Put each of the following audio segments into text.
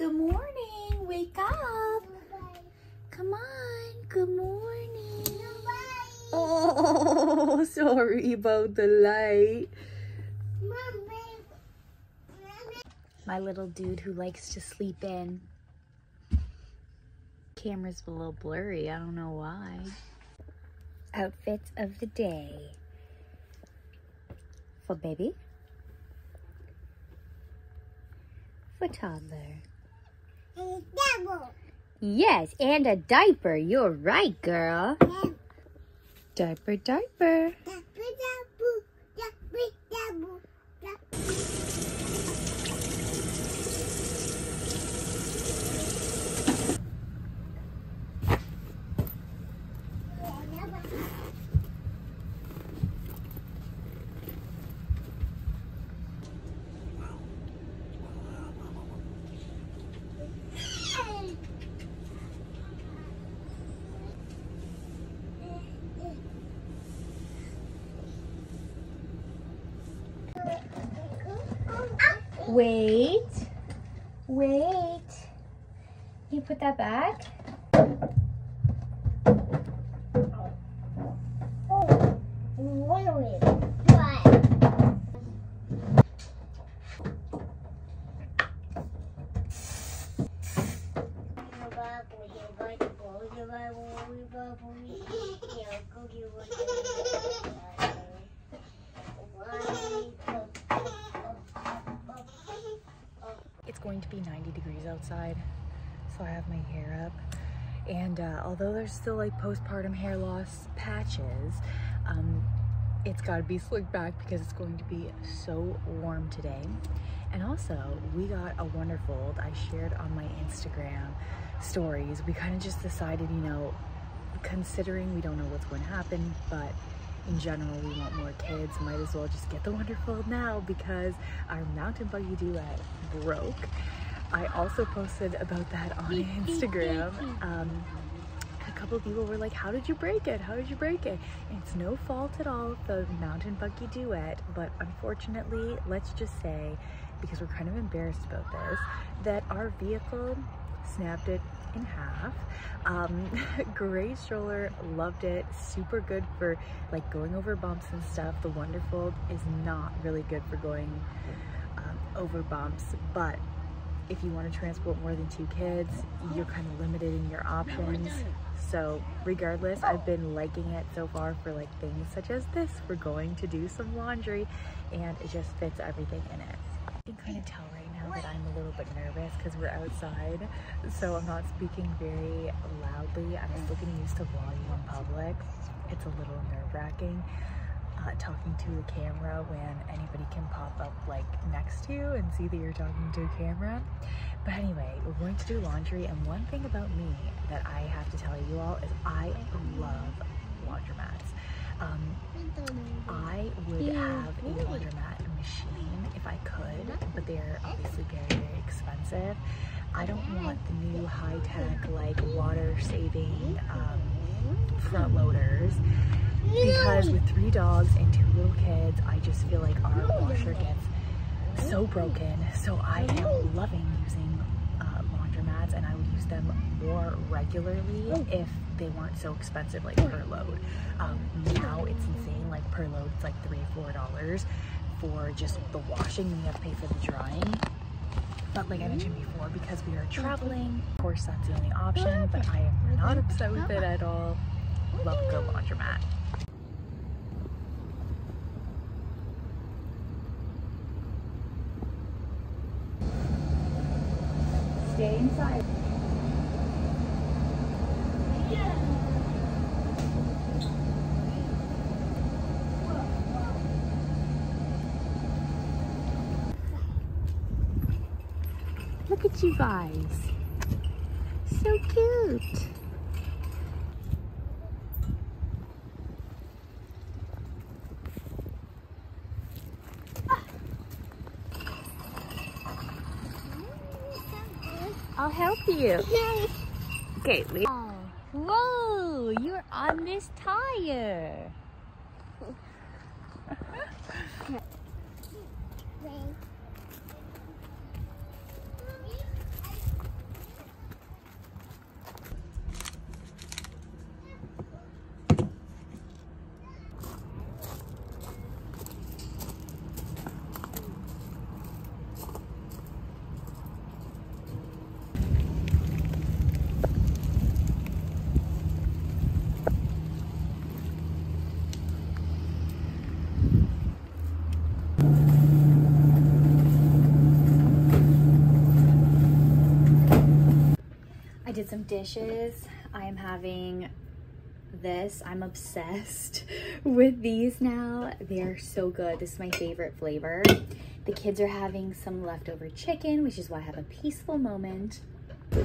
good morning. Wake up. Come on. Good morning. Sorry about the light. My little dude who likes to sleep in. Camera's a little blurry. I don't know why. Outfits of the day. For baby. For toddler. And a double. Yes, and a diaper. You're right, girl. Diaper, diaper. Wait. Wait. You put that back? Oh, oh It's going to be 90 degrees outside, so I have my hair up. And uh, although there's still like postpartum hair loss patches, um, it's got to be slicked back because it's going to be so warm today. And also, we got a wonderful, I shared on my Instagram stories. We kind of just decided, you know, considering we don't know what's going to happen, but in general, we want more kids. Might as well just get the Wonderfold now because our mountain buggy duet broke. I also posted about that on Instagram. Um, a couple of people were like, how did you break it? How did you break it? And it's no fault at all the mountain buggy duet, but unfortunately, let's just say, because we're kind of embarrassed about this, that our vehicle snapped it in half. Um, stroller, loved it, super good for like going over bumps and stuff. The Wonderfold is not really good for going um, over bumps, but if you want to transport more than two kids, you're kind of limited in your options. So regardless, I've been liking it so far for like things such as this. We're going to do some laundry and it just fits everything in it. You can kind of tell right that I'm a little bit nervous because we're outside. So I'm not speaking very loudly. I'm still getting used to volume in public. It's a little nerve wracking. Uh, talking to a camera when anybody can pop up like next to you and see that you're talking to a camera. But anyway, we're going to do laundry and one thing about me that I have to tell you all is I love laundromats. Um, I would have a laundromat machine if I could, but they're obviously very, very expensive. I don't want the new high-tech like water-saving um, front loaders because with three dogs and two little kids, I just feel like our washer gets so broken. So I am loving using uh, laundromats and I would use them more regularly if they weren't so expensive like per load. Um, now it's insane, like per load it's like three, four dollars for just the washing and you have to pay for the drying. But like I mentioned before, because we are traveling, of course that's the only option, but I am not upset with it at all. Love a good laundromat. Stay inside. Look at you guys. so cute. I'll help you. Okay, wait. Oh, whoa, you're on this tire. I some dishes. I am having this. I'm obsessed with these now. They are so good. This is my favorite flavor. The kids are having some leftover chicken, which is why I have a peaceful moment.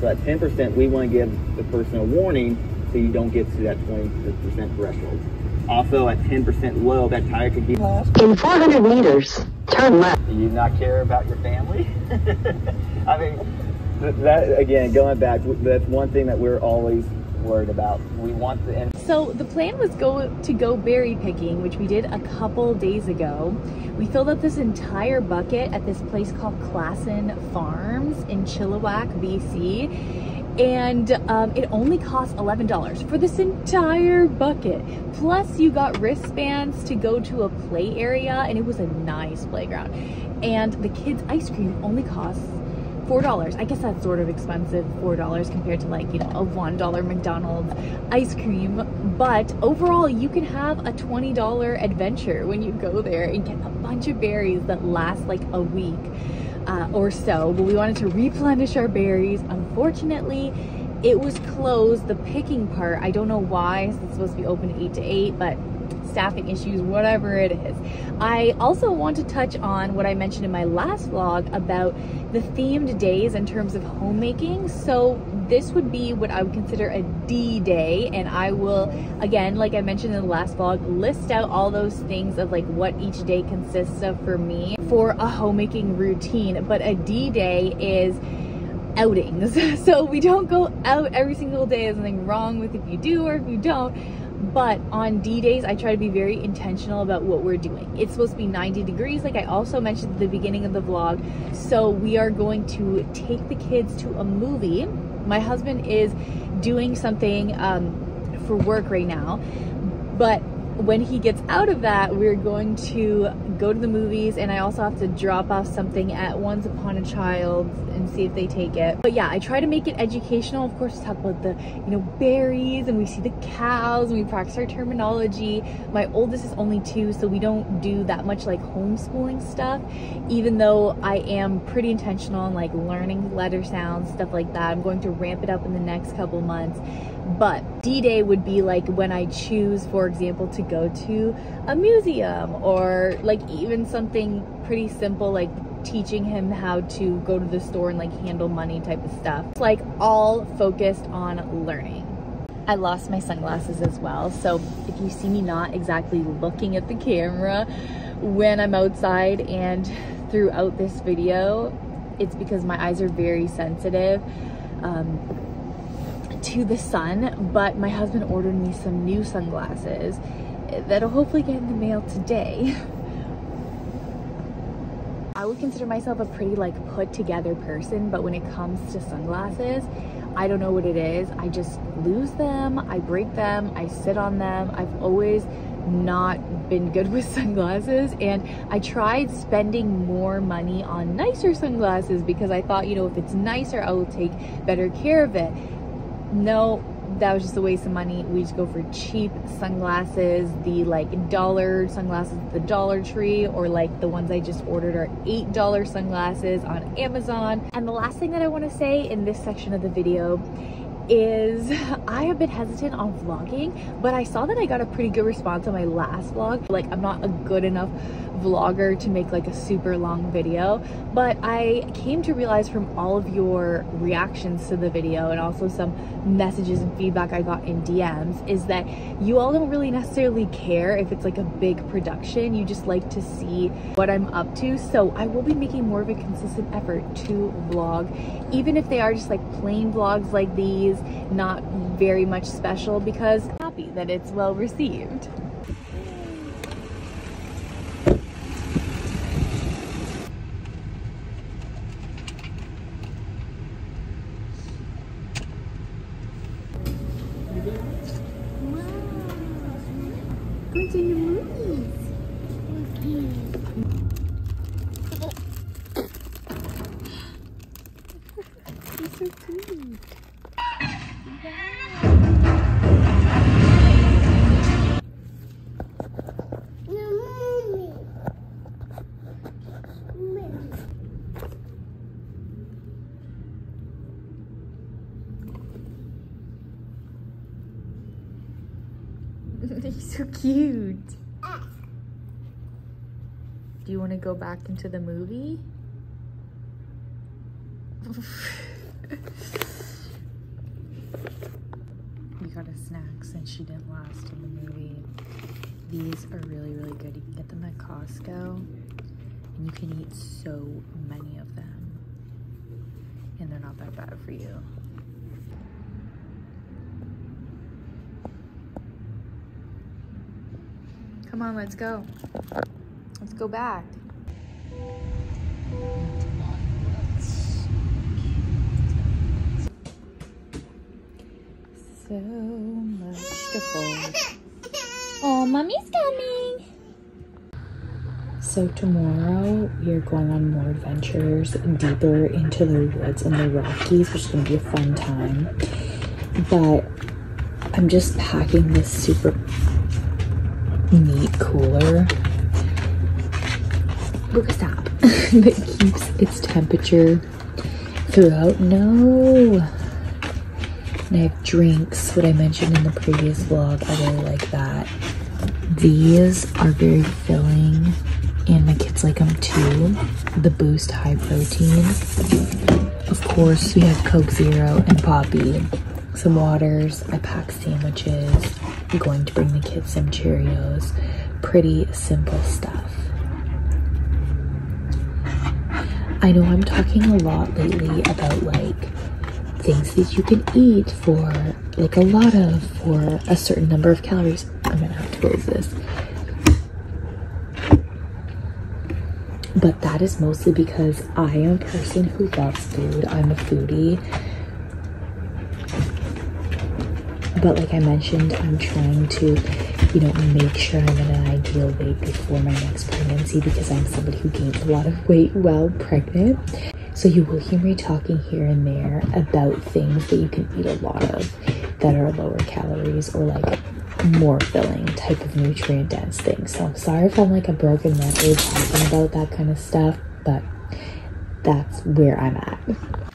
So at 10%, we want to give the person a warning so you don't get to that 20% threshold. Also, at 10% low, that tire could be lost. In 400 meters, turn left. Do you not care about your family? I mean, th- that again, going back, that's one thing that we're always worried about. We want the end. So the plan was go to go berry picking, which we did a couple days ago. We filled up this entire bucket at this place called Classen Farms in Chilliwack, BC. And um, it only cost $11 for this entire bucket. Plus you got wristbands to go to a play area and it was a nice playground. And the kids ice cream only costs four dollars. I guess that's sort of expensive four dollars compared to like you know a one dollar mcdonald's ice cream. But overall you can have a 20 dollar adventure when you go there and get a bunch of berries that last like a week uh, or so. But we wanted to replenish our berries. Unfortunately it was closed. The picking part i don't know why it's supposed to be open 8 to 8 but staffing issues, whatever it is. I also want to touch on what I mentioned in my last vlog about the themed days in terms of homemaking. So this would be what I would consider a D day and I will, again, like I mentioned in the last vlog, list out all those things of like what each day consists of for me for a homemaking routine. But a D day is outings. So we don't go out every single day. There's nothing wrong with if you do or if you don't but on D days, I try to be very intentional about what we're doing. It's supposed to be 90 degrees, like I also mentioned at the beginning of the vlog. So we are going to take the kids to a movie. My husband is doing something um, for work right now, but when he gets out of that, we're going to go to the movies and I also have to drop off something at Once Upon a Child and see if they take it. But yeah, I try to make it educational. Of course, talk about the, you know, berries and we see the cows and we practice our terminology. My oldest is only two, so we don't do that much like homeschooling stuff, even though I am pretty intentional on like learning letter sounds, stuff like that. I'm going to ramp it up in the next couple months. But D-Day would be like when I choose, for example, to go to a museum or like even something pretty simple like teaching him how to go to the store and like handle money type of stuff. It's like all focused on learning. I lost my sunglasses as well. So if you see me not exactly looking at the camera when I'm outside and throughout this video, it's because my eyes are very sensitive. Um, to the sun, but my husband ordered me some new sunglasses that'll hopefully get in the mail today. I would consider myself a pretty like put together person, but when it comes to sunglasses, I don't know what it is. I just lose them, I break them, I sit on them. I've always not been good with sunglasses and I tried spending more money on nicer sunglasses because I thought, you know, if it's nicer, I will take better care of it no, that was just a waste of money. We just go for cheap sunglasses, the like dollar sunglasses at the Dollar Tree, or like the ones I just ordered are $8 sunglasses on Amazon. And the last thing that I wanna say in this section of the video is I have been hesitant on vlogging, but I saw that I got a pretty good response on my last vlog. Like I'm not a good enough vlogger to make like a super long video, but I came to realize from all of your reactions to the video and also some messages and feedback I got in DMs is that you all don't really necessarily care if it's like a big production. You just like to see what I'm up to. So I will be making more of a consistent effort to vlog, even if they are just like plain vlogs like these, not very much special because happy that it's well received. So cute. He's so cute. Do you want to go back into the movie? we got a snack since she didn't last in the movie. These are really, really good. You can get them at Costco and you can eat so many of them. And they're not that bad for you. Come on, let's go. Let's go back. So much to fold. Oh, mommy's coming. So tomorrow we are going on more adventures deeper into the woods and the Rockies, which is going to be a fun time. But I'm just packing this super neat cooler. Look at that. that keeps its temperature throughout. No. I have drinks, what I mentioned in the previous vlog. I really like that. These are very filling and my kids like them too. The Boost High Protein. Of course, we have Coke Zero and Poppi. Some waters. I pack sandwiches. I'm going to bring the kids some Cheerios. Pretty simple stuff. I know I'm talking a lot lately about like things that you can eat for like a lot of for a certain number of calories. I'm gonna have to close this. But that is mostly because I am a person who loves food. I'm a foodie. But like I mentioned, I'm trying to, you know, make sure I'm in an ideal weight before my next pregnancy because I'm somebody who gains a lot of weight while pregnant. So you will hear me talking here and there about things that you can eat a lot of that are lower calories or like more filling type of nutrient dense things. So I'm sorry if I'm like a broken record talking about that kind of stuff, but that's where I'm at.